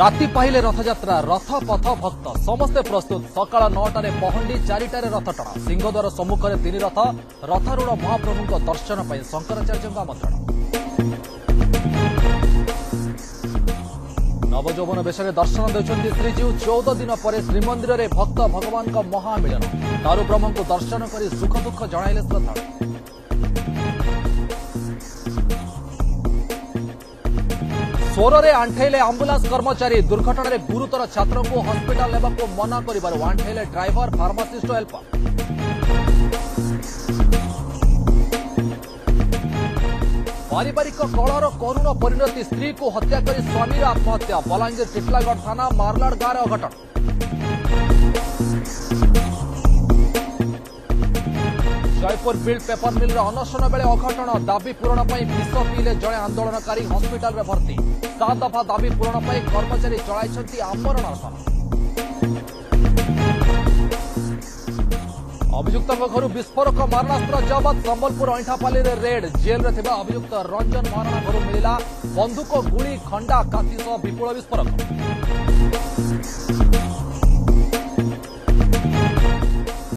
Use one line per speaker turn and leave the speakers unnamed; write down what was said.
রাতে পাইলে রথযাত্রা রথ পথ ভক্ত সমস্তে প্রস্তুত সকাল নটার পহণ্ডি চারিটার রথ টଣା সিংহদ্বার সম্মুখে তিন রথ রথারূঢ় মহাপ্রভু দর্শন পাই শঙ্করাচার্য আমন্ত্রণ নবযৌবন বেশে দর্শন দেওয়া শ্রীজীউ চৌদ দিন পরে শ্রীমন্দিরের ভক্ত ভগবান মহামিলন দারু দর্শন করে সুখ দুঃখ জনাইলে শ্রদ্ধা ସ୍ୱରରେ ଆଣ୍ଠେଇଲେ ଆମ୍ବୁଲାନ୍ସ କର୍ମଚାରୀ ଦୁର୍ଘଟଣାରେ ଗୁରୁତର ଛାତ୍ରଙ୍କୁ ହସ୍ପିଟାଲ ନେବାକୁ ମନା କରିବାରୁ ଆଣ୍ଠେଇଲେ ଡ୍ରାଇଭର ଫାର୍ମାସିଷ୍ଟ ହେଲ୍ପର ପାରିବାରିକ କଳହର କରୁଣ ପରିଣତି ସ୍ତ୍ରୀକୁ ହତ୍ୟା କରି ସ୍ୱାମୀର ଆତ୍ମହତ୍ୟା ବଲାଙ୍ଗୀର ଟିଟଲାଗଡ଼ ଥାନା ମାରଲାଡ଼ ଗାଁରେ ଅଘଟଣ জয়পুর বিল্ড পেপর মিলর অনশন বেড়ে অঘটন দাবি পূরণ বিষ পিলে জনে আন্দোলনকারী হসপিটালে ভর্তি সাত দফা দাবি পূরণ কর্মচারী চলাইছ আমরণ অনশন ଅଭିଯୁକ୍ତଙ୍କ ଘରୁ ବିସ୍ଫୋରକ ମାରଣାସ୍ତ୍ର ଜବତ ସମ୍ବଲପୁର ଅଇଁଠାପାଲିରେ ରେଡ୍ ଜେଲ୍ରେ ଥିବା ଅଭିଯୁକ୍ତ ରଞ୍ଜନ ମହାରଣା ଘରୁ ମିଳିଲା ବନ୍ଧୁକ ଗୁଳି ଖଣ୍ଡା କାତି ସହ ବିପୁଳ ବିସ୍ଫୋରକ